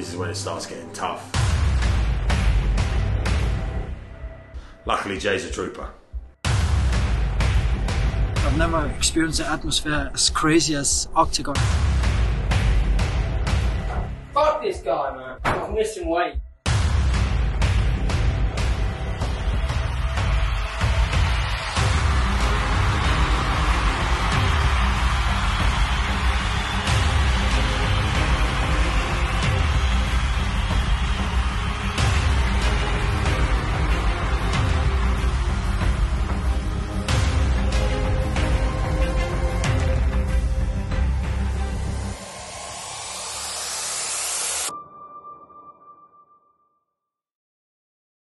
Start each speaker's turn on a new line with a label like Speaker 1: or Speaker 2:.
Speaker 1: This is when it starts getting tough. Luckily, Jay's a trooper.
Speaker 2: I've never experienced an atmosphere as crazy as Oktagon.
Speaker 3: Fuck this guy, man. I'm missing weight.